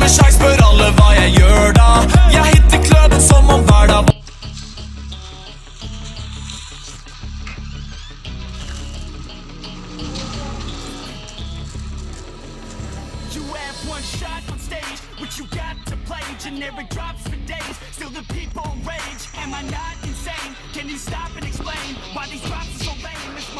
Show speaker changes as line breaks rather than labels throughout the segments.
med skeis, spør alle hva jeg da. Jeg hitter kløden som om hver
You have one shot on stage, which you got to play. Generic drops for days, still the people rage. Am I not insane? Can you stop and explain why these drops are so lame?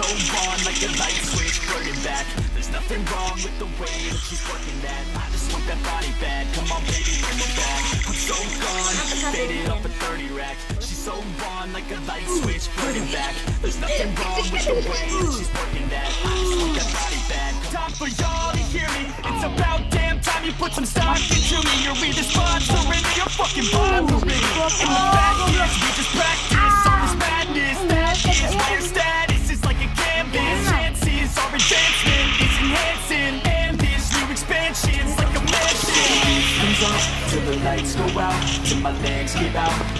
so like a light switch back There's nothing wrong with the way that she's that I just want that body bad Come on baby, bring me back I'm so gone Faded off a 30 rack nothing wrong with she's working that I just want that body Time for y'all to hear me. It's about damn time you put some stock into me. You're either sponsoring or you're fucking bothering me. And the fact is we just practice all this madness. Ah. That is where status is like a canvas. Chances our advancement is enhancing. And this new expansion's like a mansion. Comes off till the lights go out Till my legs give out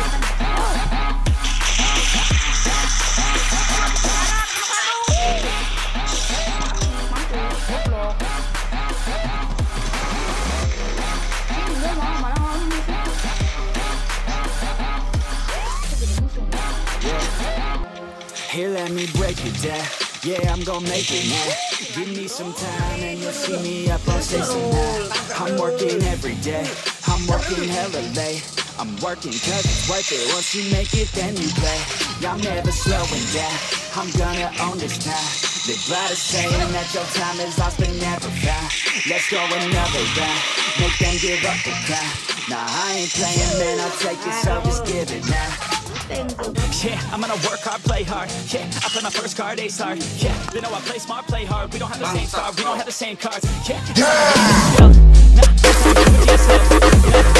Here, let me break it down. Yeah, I'm gonna make it now. Give me some time and you'll see me up on stage tonight. I'm working every day. I'm working hella late. I'm working cause it's worth it. Once you make it, then you play. I'm never slowing down. I'm gonna own this town. Live by the saying that your time is lost but never found. Let's go another round. Make them give up the crown. Nah, I ain't playing, man. I'll take it, so just give it now. Yeah, I'm gonna work hard, play hard. Yeah, I play my first card, ace hard. Yeah, they know I play smart, play hard. We don't have the same star, we don't have the same cards. Yeah, yeah. Nah, it's all you do it yourself. Yeah, never need anybody